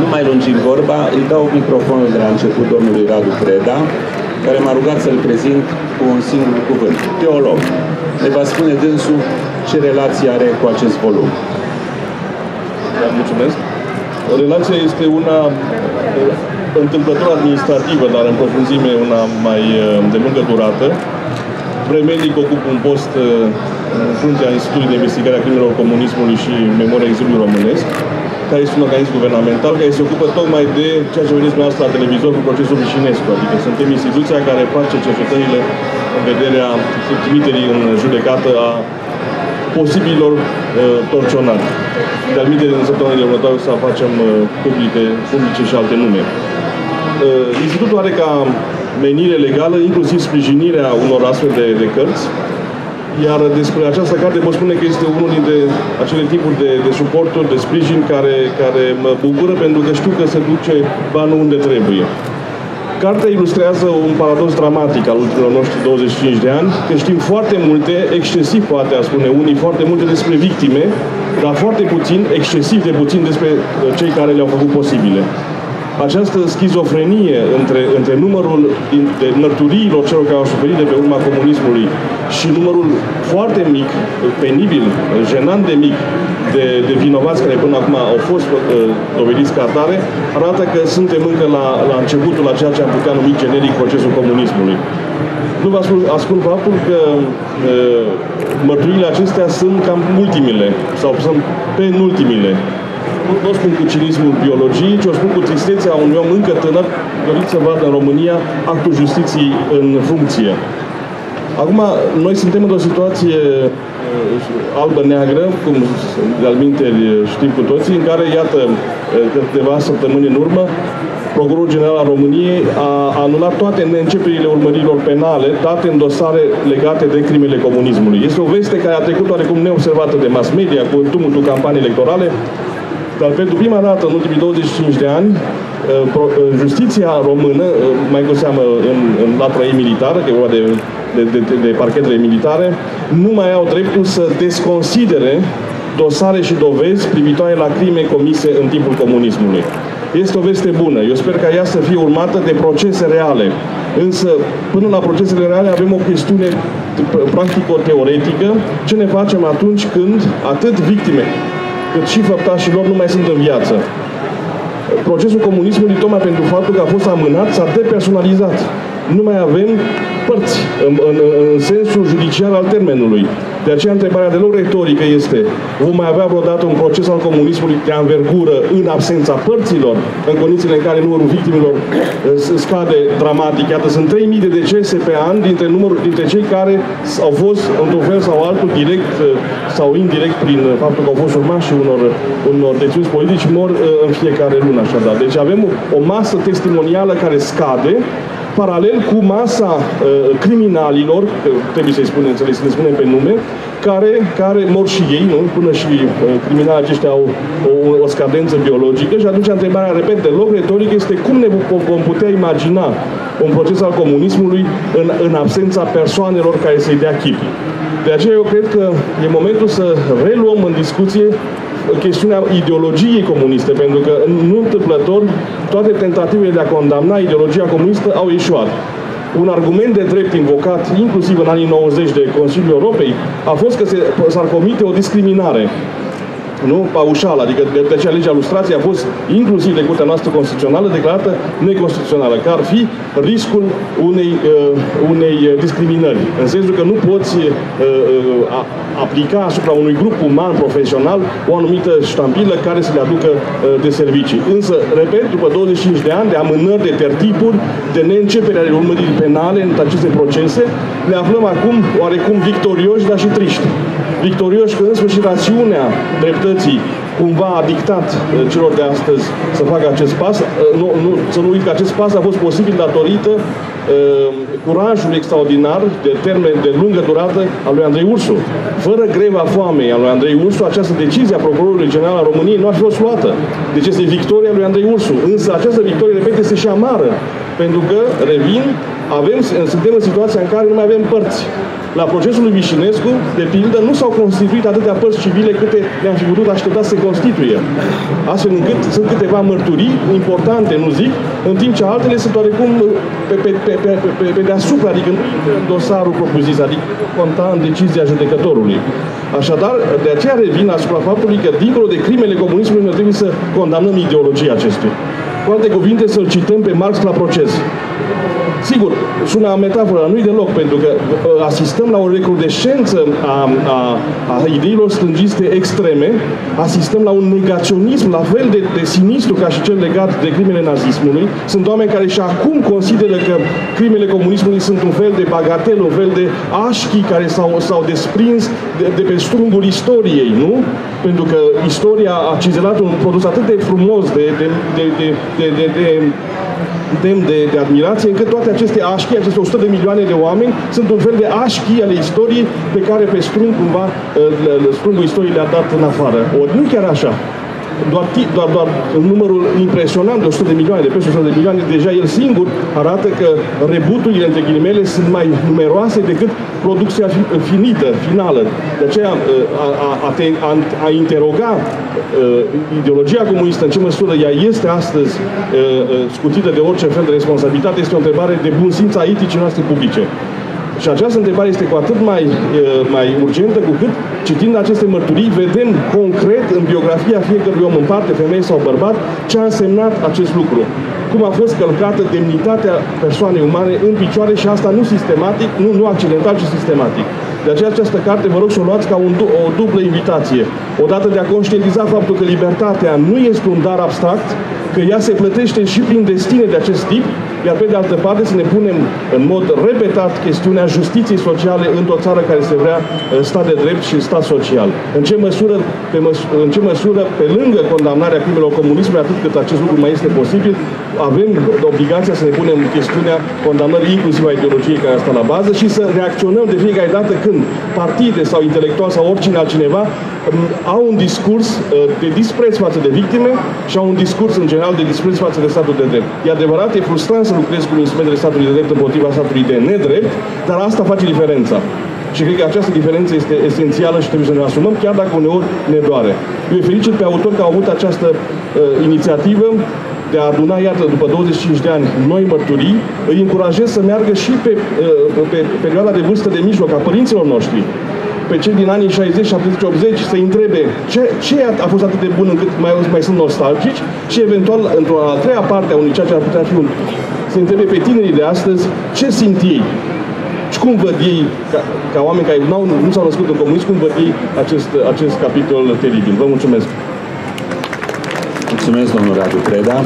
Nu mai lungim vorba, îi dau microfonul de la început domnului Radu Preda, care m-a rugat să-l prezint cu un singur cuvânt. Teolog. Ne va spune dânsul ce relație are cu acest volum. Da, mulțumesc. Relația este una uh, întâmplător administrativă, dar în profunzime una mai uh, de lungă durată. Vremenic ocupă un post uh, în fruntea Institutului de Investigare a Crimelor Comunismului și Memoria Exilului Românesc, care este un organism guvernamental care se ocupă tocmai de ceea ce vedeți dumneavoastră la televizor cu procesul Vișinescu. Adică suntem instituția care face cercetările în vederea trimiterii în judecată a posibilor uh, torționari. De-al în săptămânile următoare să facem uh, publice, publice și alte nume. Uh, institutul are ca menire legală inclusiv sprijinirea unor astfel de, de cărți, iar despre această carte pot spune că este unul dintre acele tipuri de, de suporturi, de sprijin care, care mă bucură pentru că știu că se duce banul unde trebuie. Cartea ilustrează un paradox dramatic al ultimilor noștri 25 de ani, că știm foarte multe, excesiv poate a spune unii, foarte multe despre victime, dar foarte puțin, excesiv de puțin despre uh, cei care le-au făcut posibile această schizofrenie între, între numărul de mărturiilor celor care au suferit de pe urma comunismului și numărul foarte mic, penibil, jenant de mic, de, de vinovați care până acum au fost uh, dovediți ca atare, arată că suntem încă la, la începutul a ceea ce am putea numi generic procesul comunismului. Nu vă ascult, ascult faptul că uh, mărturile acestea sunt cam ultimile sau sunt penultimile nu, nu spun cu cinismul biologiei, ci o spun cu tristețea unui om încă tânăr dorit să vadă în România actul justiției în funcție. Acum, noi suntem într-o situație uh, albă-neagră, cum de-al știm cu toții, în care, iată, uh, câteva săptămâni în urmă, Procurorul General al României a anulat toate neînceperile urmărilor penale date în dosare legate de crimele comunismului. Este o veste care a trecut oarecum neobservată de mass media cu tumultul campanii electorale, dar pentru prima dată în ultimii 25 de ani, uh, uh, justiția română, uh, mai cu seamă în, în latura ei militară, că e vorba de, de, de, de parchetele militare, nu mai au dreptul să desconsidere dosare și dovezi privitoare la crime comise în timpul comunismului. Este o veste bună. Eu sper ca ea să fie urmată de procese reale. Însă, până la procesele reale, avem o chestiune practico-teoretică. Ce ne facem atunci când atât victime cât și făptașilor nu mai sunt în viață. Procesul comunismului, tocmai pentru faptul că a fost amânat, s-a depersonalizat. Nu mai avem părți în, în, în sensul judiciar al termenului. De aceea întrebarea deloc retorică este vom mai avea vreodată un proces al comunismului de anvergură în absența părților, în condițiile în care numărul victimelor uh, scade dramatic. Iată, sunt 3.000 de decese pe an dintre, numărul, dintre cei care au fost, într-un fel sau altul, direct uh, sau indirect, prin faptul că au fost urmași unor, unor dețiuni politici, mor uh, în fiecare lună, așadar. Deci avem o masă testimonială care scade, paralel cu masa uh, criminalilor, trebuie să-i spunem, să le spunem pe nume, care, care mor și ei, nu? Până și uh, criminalii aceștia au o, o scadență biologică și atunci întrebarea, repet, deloc retorică este cum ne vom putea imagina un proces al comunismului în, în absența persoanelor care să-i dea chip. De aceea eu cred că e momentul să reluăm în discuție chestiunea ideologiei comuniste, pentru că nu întâmplător toate tentativele de a condamna ideologia comunistă au ieșuat. Un argument de drept invocat, inclusiv în anii 90 de Consiliul Europei, a fost că s-ar comite o discriminare nu? paușal, adică de, de aceea legea lustrației a fost inclusiv de Curtea noastră constituțională declarată neconstituțională, că ar fi riscul unei, uh, unei discriminări, în sensul că nu poți uh, uh, a, aplica asupra unui grup uman profesional o anumită ștampilă care să le aducă uh, de servicii. Însă, repet, după 25 de ani de amânări, de tertipuri, de neîncepere ale urmăririi penale în aceste procese, ne aflăm acum oarecum victorioși, dar și triști victorioși că în sfârșit rațiunea dreptății cumva a dictat uh, celor de astăzi să facă acest pas. Uh, nu, nu, să nu uit că acest pas a fost posibil datorită uh, curajului extraordinar de termen de lungă durată al lui Andrei Ursu. Fără greva foamei al lui Andrei Ursu, această decizie a Procurorului General al României nu ar fi fost luată. Deci este victoria lui Andrei Ursu. Însă această victorie, repet, este și amară. Pentru că, revin, avem, suntem în situația în care nu mai avem părți. La procesul lui Vișinescu, de pildă, nu s-au constituit atâtea părți civile câte ne-am fi putut aștepta să se constituie. Astfel încât sunt câteva mărturii importante, nu zic, în timp ce altele sunt oarecum pe, pe, pe, pe, pe, pe, pe deasupra, adică nu dosarul propus adică conta în decizia judecătorului. Așadar, de aceea revin asupra faptului că, dincolo de crimele comunismului, noi trebuie să condamnăm ideologia acestuia. Cu alte cuvinte, să-l cităm pe Marx la proces. Sigur, sună metaforă, nu-i deloc, pentru că uh, asistăm la o recrudescență a, a, a ideilor stângiste extreme, asistăm la un negaționism la fel de, de sinistru ca și cel legat de crimele nazismului. Sunt oameni care și acum consideră că crimele comunismului sunt un fel de bagatel, un fel de așchi care s-au, s-au desprins de, de pe strungul istoriei, nu? Pentru că istoria a cizelat un produs atât de frumos, de, de, de, de, de, de, de demn de, de admirație, încât toate aceste așchi, aceste 100 de milioane de oameni, sunt un fel de așchi ale istoriei pe care pe strung cumva uh, strungul istoriei le-a dat în afară. Ori nu chiar așa doar, doar, doar numărul impresionant de 100 de milioane, de peste 100 de milioane, deja el singur arată că rebuturile, între ghilimele, sunt mai numeroase decât producția finită, finală. De aceea, a, a, a, te, a, a interoga uh, ideologia comunistă, în ce măsură ea este astăzi uh, scutită de orice fel de responsabilitate, este o întrebare de bun simț a eticii noastre publice. Și această întrebare este cu atât mai, mai urgentă cu cât, citind aceste mărturii, vedem concret în biografia fiecărui om în parte, femeie sau bărbat, ce a însemnat acest lucru. Cum a fost călcată demnitatea persoanei umane în picioare și asta nu sistematic, nu, nu accidental, ci sistematic. De aceea această carte vă rog să o luați ca un, o dublă invitație. Odată de a conștientiza faptul că libertatea nu este un dar abstract, că ea se plătește și prin destine de acest tip, iar pe de altă parte să ne punem în mod repetat chestiunea justiției sociale într-o țară care se vrea uh, stat de drept și stat social. În ce măsură, pe măs- în ce măsură pe lângă condamnarea crimelor comunismului, atât cât acest lucru mai este posibil, avem obligația să ne punem chestiunea condamnării inclusiv a ideologiei care stă la bază și să reacționăm de fiecare dată când partide sau intelectuali sau oricine altcineva um, au un discurs uh, de dispreț față de victime și au un discurs în general de dispreț față de statul de drept. E adevărat, e frustrant să lucrezi cu instrumentele statului de drept împotriva statului de nedrept, dar asta face diferența. Și cred că această diferență este esențială și trebuie să ne asumăm, chiar dacă uneori ne doare. Eu îi felicit pe autor că au avut această uh, inițiativă de a aduna, iată, după 25 de ani, noi mărturii, îi încurajez să meargă și pe, uh, pe perioada de vârstă de mijloc a părinților noștri, pe cei din anii 60, 70, 80 să întrebe ce, ce a fost atât de bun încât mai, mai sunt nostalgici și eventual într-o a treia parte a unui ceea ce ar putea fi un să întrebe pe tinerii de astăzi ce simt ei și cum văd ei, ca, ca oameni care nu, nu s-au născut în comunism, cum văd ei acest, acest capitol teribil. Vă mulțumesc! Mulțumesc, domnul Radu Preda.